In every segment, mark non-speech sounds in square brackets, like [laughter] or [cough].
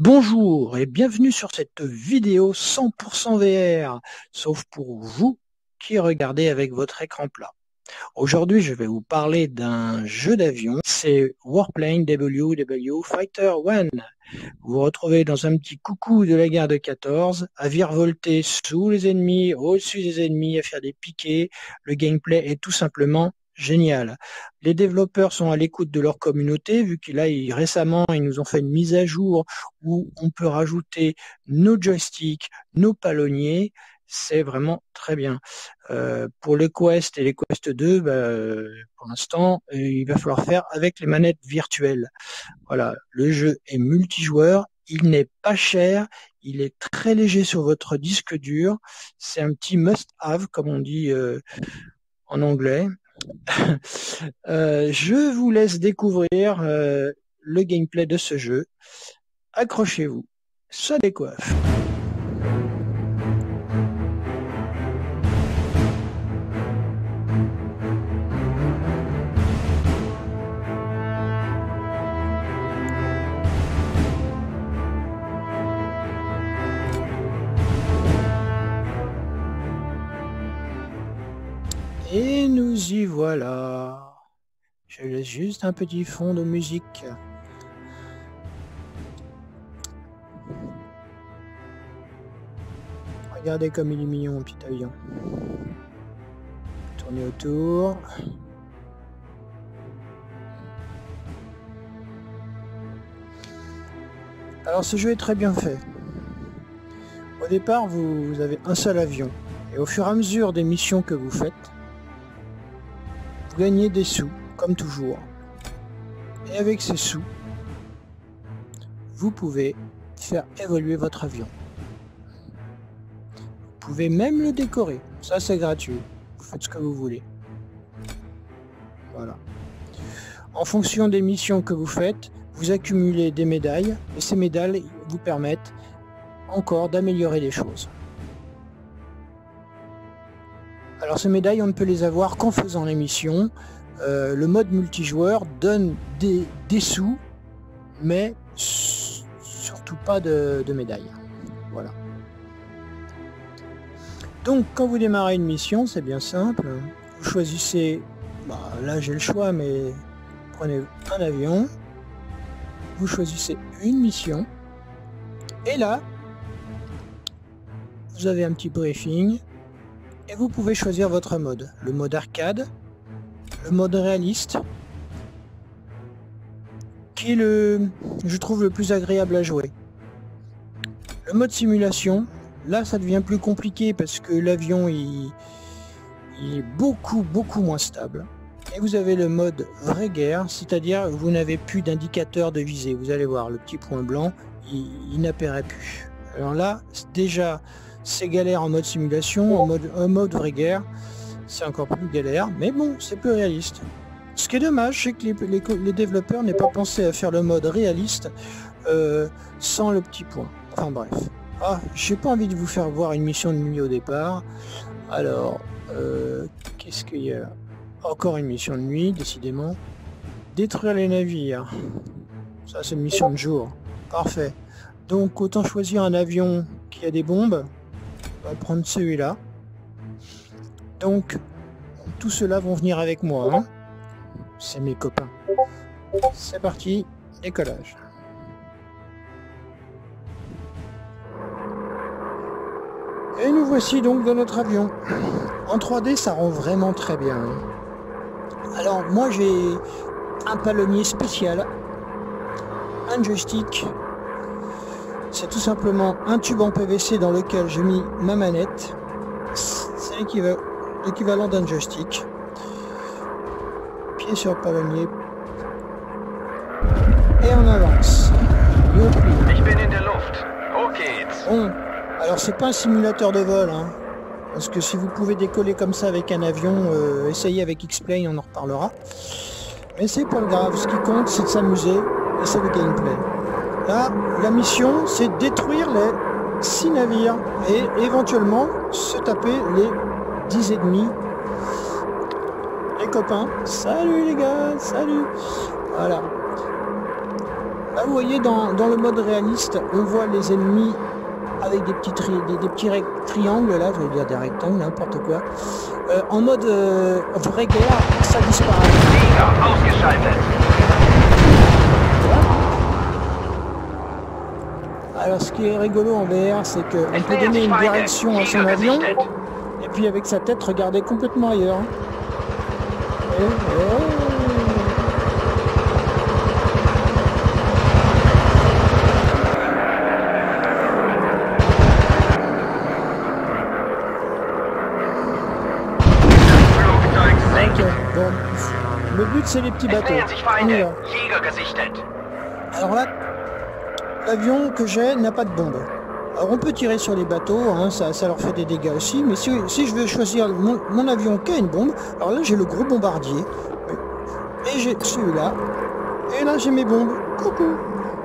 Bonjour et bienvenue sur cette vidéo 100% VR, sauf pour vous qui regardez avec votre écran plat. Aujourd'hui, je vais vous parler d'un jeu d'avion, c'est Warplane WW Fighter One. Vous vous retrouvez dans un petit coucou de la guerre de 14, à virevolter sous les ennemis, au-dessus des ennemis, à faire des piquets. Le gameplay est tout simplement génial. Les développeurs sont à l'écoute de leur communauté, vu qu'il a récemment, ils nous ont fait une mise à jour où on peut rajouter nos joysticks, nos palonniers. C'est vraiment très bien. Euh, pour les Quest et les Quest 2, bah, pour l'instant, il va falloir faire avec les manettes virtuelles. Voilà, le jeu est multijoueur, il n'est pas cher, il est très léger sur votre disque dur. C'est un petit must-have, comme on dit euh, en anglais. Euh, je vous laisse découvrir euh, le gameplay de ce jeu. Accrochez-vous, ça décoiffe. Voilà. Je laisse juste un petit fond de musique. Regardez comme il est mignon, petit avion. Tournez autour. Alors ce jeu est très bien fait. Au départ, vous avez un seul avion. Et au fur et à mesure des missions que vous faites, gagner des sous, comme toujours. Et avec ces sous, vous pouvez faire évoluer votre avion. Vous pouvez même le décorer. Ça, c'est gratuit. Vous faites ce que vous voulez. Voilà. En fonction des missions que vous faites, vous accumulez des médailles et ces médailles vous permettent encore d'améliorer les choses. Alors ces médailles, on ne peut les avoir qu'en faisant l'émission. Euh, le mode multijoueur donne des, sous, mais surtout pas de, médailles. Voilà. Donc quand vous démarrez une mission, c'est bien simple. Vous choisissez, bah, là j'ai le choix, mais prenez un avion. Vous choisissez une mission. Et là, vous avez un petit briefing et vous pouvez choisir votre mode. Le mode arcade, le mode réaliste, qui est le, je trouve, le plus agréable à jouer. Le mode simulation, là ça devient plus compliqué parce que l'avion il, est beaucoup beaucoup moins stable. Et vous avez le mode vraie guerre, c'est-à-dire vous n'avez plus d'indicateur de visée. Vous allez voir le petit point blanc, il, il n'apparaît plus. Alors là, déjà, c'est galère en mode simulation, en mode, en vraie guerre, c'est encore plus galère, mais bon, c'est plus réaliste. Ce qui est dommage, c'est que les, développeurs n'aient pas pensé à faire le mode réaliste euh, sans le petit point. Enfin bref. Ah, j'ai pas envie de vous faire voir une mission de nuit au départ. Alors, euh, qu'est-ce qu'il y a? Encore une mission de nuit, décidément. Détruire les navires. Ça, c'est une mission de jour. Parfait. Donc, autant choisir un avion qui a des bombes on va prendre celui-là. Donc, tout cela vont venir avec moi. Hein. C'est mes copains. C'est parti, décollage. Et nous voici donc dans notre avion. En 3D, ça rend vraiment très bien. Hein. Alors, moi, j'ai un palonnier spécial, un joystick c'est tout simplement un tube en PVC dans lequel j'ai mis ma manette. C'est l'équivalent d'un joystick. Pied sur le palonnier. Et on avance. Bon, alors c'est pas un simulateur de vol, hein. parce que si vous pouvez décoller comme ça avec un avion, euh, essayez avec X-Plane, on en reparlera. Mais c'est pas grave, ce qui compte c'est de s'amuser et c'est le gameplay. Là, la mission, c'est détruire les 6 navires et éventuellement se taper les 10 ennemis. Les copains, salut les gars, salut Voilà. Là, vous voyez, dans, le mode réaliste, on voit les ennemis avec des petits, des, petits triangles, là, je vais dire des rectangles, n'importe quoi. Euh, en mode euh, vraie guerre, ça disparaît. Alors ce qui est rigolo en VR, c'est qu'on peut donner une direction à son avion, et puis avec sa tête regarder complètement ailleurs. Le but c'est les petits bateaux. Alors là, l'avion que j'ai n'a pas de bombe. Alors on peut tirer sur les bateaux, hein, ça, leur fait des dégâts aussi, mais si, je veux choisir mon, avion qui a une bombe, alors là j'ai le gros bombardier, et j'ai celui-là, et là j'ai mes bombes. Coucou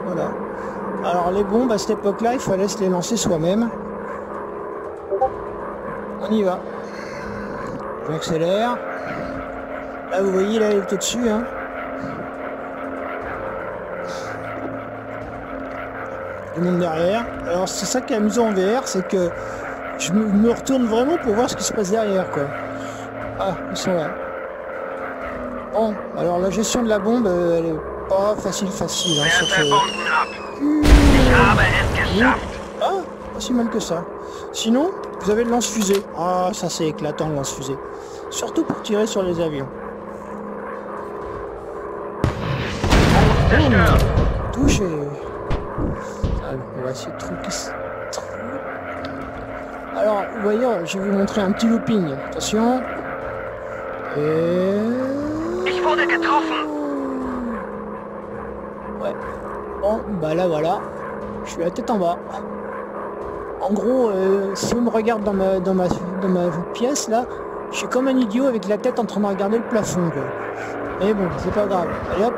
Voilà. Alors les bombes à cette époque-là, il fallait se les lancer soi-même. On y va. J'accélère. Là, vous voyez, là, il est dessus. Hein. Du monde derrière. Alors, c'est ça qui est amusant en VR, c'est que je me retourne vraiment pour voir ce qui se passe derrière, quoi. Ah, ils sont là. Bon, alors la gestion de la bombe, euh, elle est pas facile, facile. Hein, Ah, pas si mal que ça. Sinon, vous avez le lance-fusée. Ah, ça c'est éclatant le lance-fusée. Surtout pour tirer sur les avions. Touché. On va essayer de Alors, vous voyez, je vais vous montrer un petit looping. Attention. Et... Ouais. Bon, bah là, voilà. Je suis la tête en bas. En gros, euh, si on me regarde dans ma, dans, ma, dans ma pièce, là, je suis comme un idiot avec la tête en train de regarder le plafond. Mais bon, c'est pas grave. Allez hop.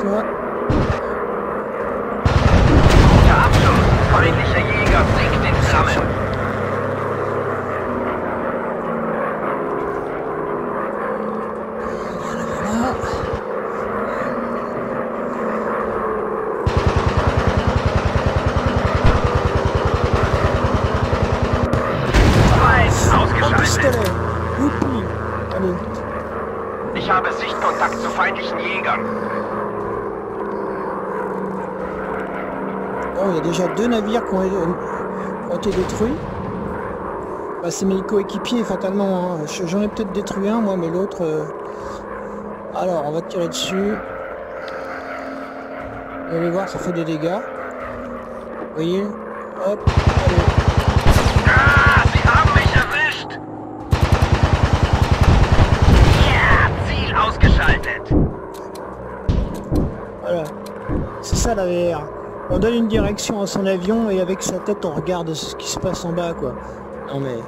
toi. Guter Abschuss! Feindlicher Jäger sinkt den Flammen! Ich habe Sichtkontakt zu feindlichen Jägern. Il y a déjà deux navires qui ont, été détruits. Bah, c'est mes coéquipiers fatalement. Hein. J'en ai peut-être détruit un moi, mais l'autre... Euh, alors, on va tirer dessus. Vous allez voir, ça fait des dégâts. Vous voyez? Hop, allez. Ah, voilà. C'est ça la VR on donne une direction à son avion et avec sa tête on regarde ce qui se passe en bas quoi. Non mais...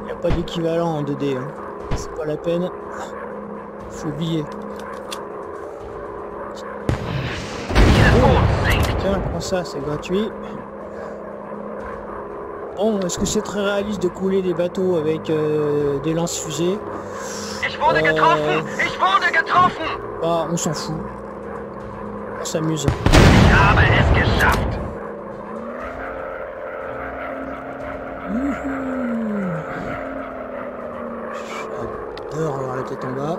Il n'y a pas d'équivalent en 2D. Hein. C'est pas la peine. Faut oublier. tiens, prends ça, c'est gratuit. Bon, est-ce que c'est très réaliste de couler des bateaux avec euh, des lance-fusées? Euh... Bah, on s'en fout s'amuse. J'adore avoir la tête en bas.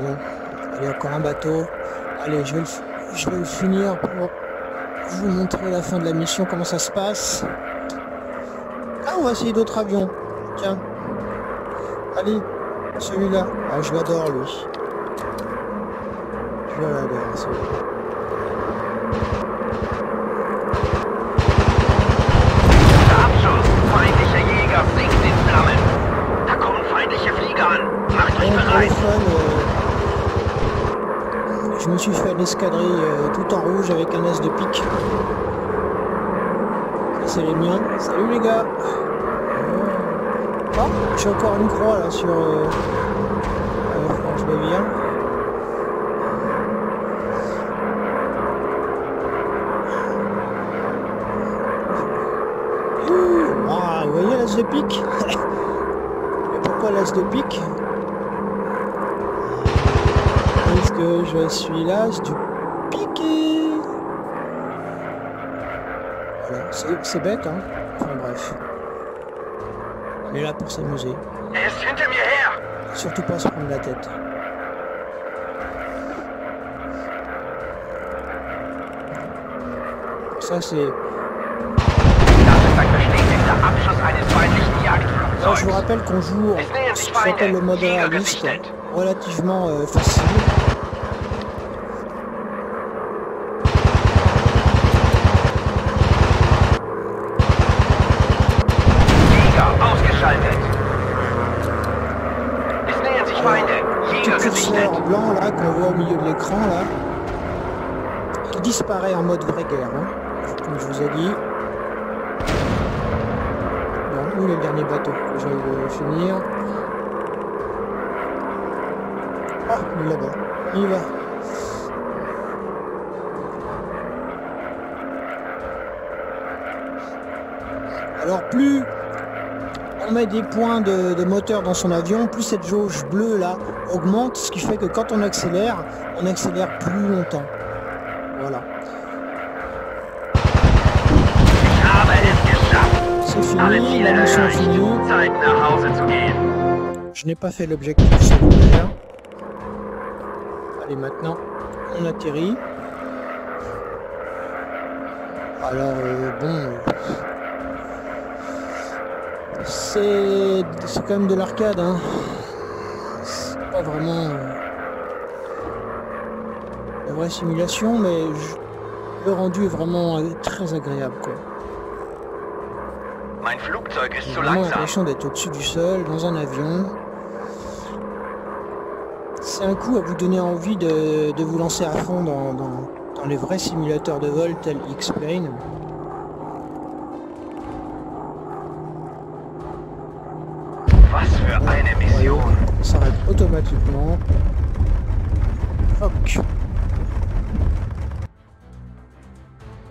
Bon, allez, encore un bateau. Allez, je vais, le, je vais finir pour vous montrer la fin de la mission, comment ça se passe. Ah, on va essayer d'autres avions. Tiens. Allez, celui-là. Ah, je l'adore, lui. Abschuss! Feindlicher Jäger sinkt in Flammen! Da kommen feindliche Flieger an! Macht euch bereit! Je me suis fait l'escadrille euh, tout en rouge avec un as de pique. C'est les miens. Salut les gars Oh, j'ai encore une croix là sur... Euh, euh, je vais bien. Vous voyez l'as de pique [laughs] Et pourquoi l'as de pique Parce que je suis l'as du piqué Voilà, c'est bête, hein Enfin bref. On est là pour s'amuser. Surtout pas se prendre la tête. Ça c'est Je vous rappelle qu'on joue ce qui s'appelle le mode réaliste, relativement euh, facile. Ce curseur blanc là qu'on voit au milieu de l'écran qui disparaît en mode vraie guerre, hein, comme je vous ai dit le dernier bateau que j'allais finir Ah, là-bas. Il va. Alors plus on met des points de, moteur dans son avion, plus cette jauge bleue là augmente, ce qui fait que quand on accélère, on accélère plus longtemps. Voilà. Je n'ai pas fait l'objectif. Allez, maintenant, on atterrit. Alors, euh, bon... C'est quand même de l'arcade, hein. C'est pas vraiment... Euh, la vraie simulation, mais le rendu est vraiment très agréable, quoi. J'ai vraiment l'impression d'être au-dessus du sol, dans un avion. C'est un coup à vous donner envie de, de vous lancer à fond dans, dans, dans, les vrais simulateurs de vol tels X-Plane. On s'arrête automatiquement. Fuck.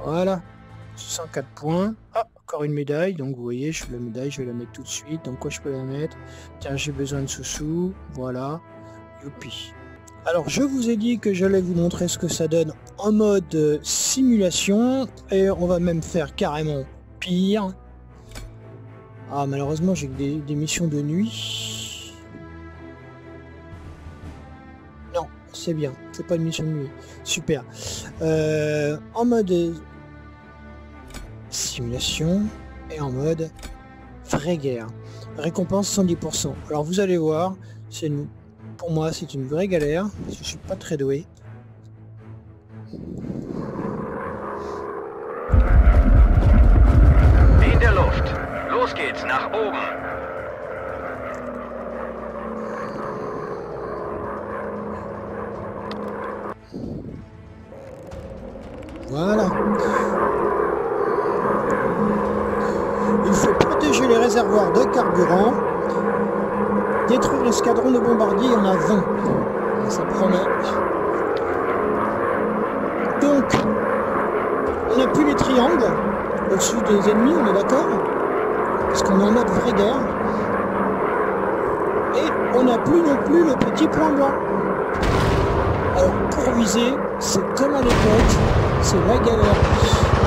Voilà. 104 points. Encore une médaille, donc vous voyez, je fais la médaille, je vais la mettre tout de suite. Donc quoi je peux la mettre? Tiens, j'ai besoin de sous-sous, voilà. Youpi. Alors je vous ai dit que j'allais vous montrer ce que ça donne en mode euh, simulation, et on va même faire carrément pire. Ah malheureusement j'ai des, des missions de nuit. Non, c'est bien, c'est pas une mission de nuit. Super. Euh, en mode simulation et en mode vraie guerre. Récompense 110%. Alors vous allez voir, c'est pour moi c'est une vraie galère, je suis pas très doué. In der Luft. Los geht's nach oben. Voilà. Il faut protéger les de carburant. Détruire l'escadron de bombardiers, en a 20. Ça promet. Donc, on n'a plus les triangles au-dessus des ennemis, on est d'accord? Parce qu'on est en mode vraie guerre. Et on n'a plus non plus le petit point blanc. Alors, pour viser, c'est comme à l'époque, c'est la galère.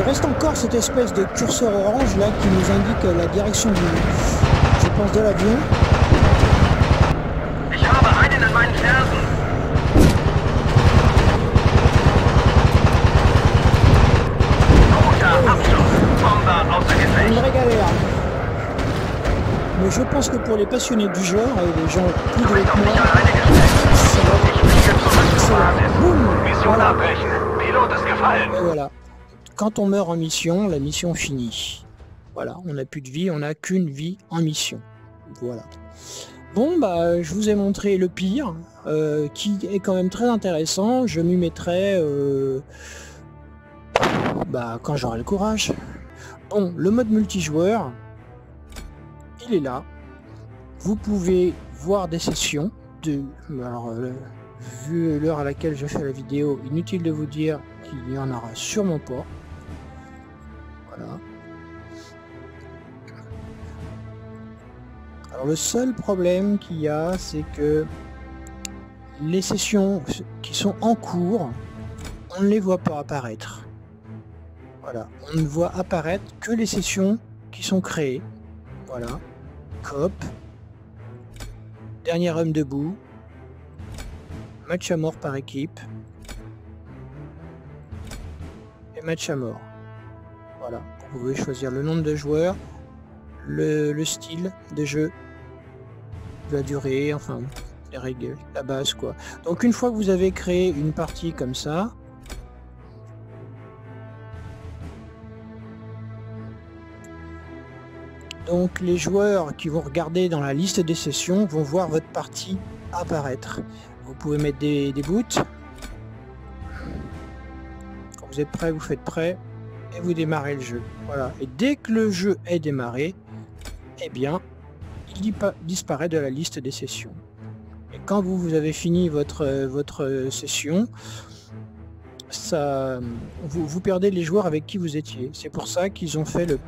Il reste encore cette espèce de curseur orange là qui nous indique la direction du, je pense, de l'avion. Mais je pense que pour les passionnés du genre et les gens plus doués que moi, ça va boum Voilà. Et voilà. Quand on meurt en mission, la mission finit. Voilà, on n'a plus de vie, on n'a qu'une vie en mission. Voilà. Bon, bah, je vous ai montré le pire, euh, qui est quand même très intéressant. Je m'y mettrai euh, bah, quand j'aurai le courage. Bon, le mode multijoueur, il est là. Vous pouvez voir des sessions. De, alors, euh, vu l'heure à laquelle je fais la vidéo, inutile de vous dire qu'il y en aura sûrement pas. Alors le seul problème qu'il y a, c'est que les sessions qui sont en cours, on ne les voit pas apparaître. Voilà, on ne voit apparaître que les sessions qui sont créées. Voilà, COP, dernier homme debout, match à mort par équipe et match à mort. Vous pouvez choisir le nombre de joueurs, le, le style de jeu, la durée, enfin les règles, la base quoi. Donc une fois que vous avez créé une partie comme ça, donc les joueurs qui vont regarder dans la liste des sessions vont voir votre partie apparaître. Vous pouvez mettre des, des boots. Quand vous êtes prêt, vous faites prêt et vous démarrez le jeu. Voilà. Et dès que le jeu est démarré, eh bien, il disparaît de la liste des sessions. Et quand vous, avez fini votre, euh, euh, session, ça, vous, perdez les joueurs avec qui vous étiez. C'est pour ça qu'ils ont fait le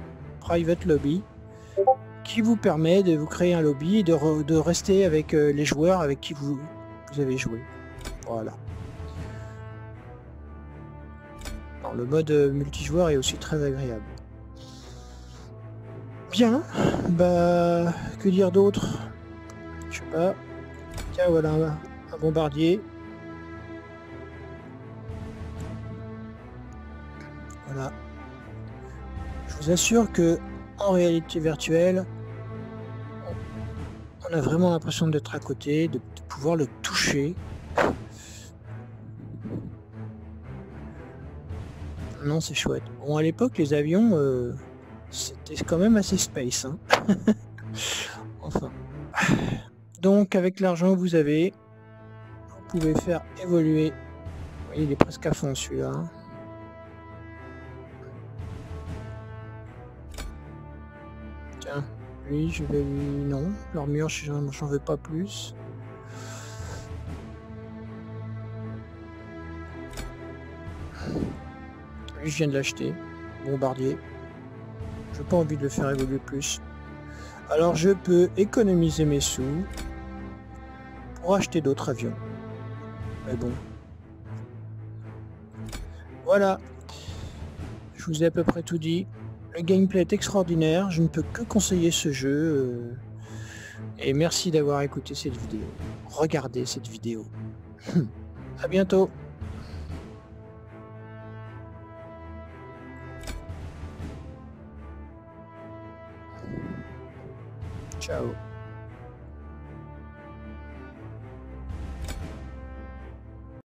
private lobby qui vous permet de vous créer un lobby et de, re- de rester avec euh, les joueurs avec qui vous avez joué. Voilà. Le mode euh, multijoueur est aussi très agréable. Bien, bah que dire d'autre? Je sais pas. Tiens voilà un, bombardier. Voilà. Je vous assure que en réalité virtuelle, on- a vraiment l'impression d'être à côté, de pouvoir le toucher. Non, c'est chouette. Bon, à l'époque, les avions, euh, c'était quand même assez space. hein. [laughs] enfin. Donc, avec l'argent que vous avez, vous pouvez faire évoluer. Il est presque à fond celui-là. Tiens, lui, je vais lui... Non, l'armure, j'en veux pas plus. Je viens de l'acheter. Bombardier. J'ai pas envie de le faire évoluer plus. Alors je peux économiser mes sous pour acheter d'autres avions. Mais bon. Voilà. Je vous ai à peu près tout dit. Le gameplay est extraordinaire. Je ne peux que conseiller ce jeu. euh, Et merci d'avoir écouté cette vidéo. Regardez cette vidéo. [laughs] à bientôt. show.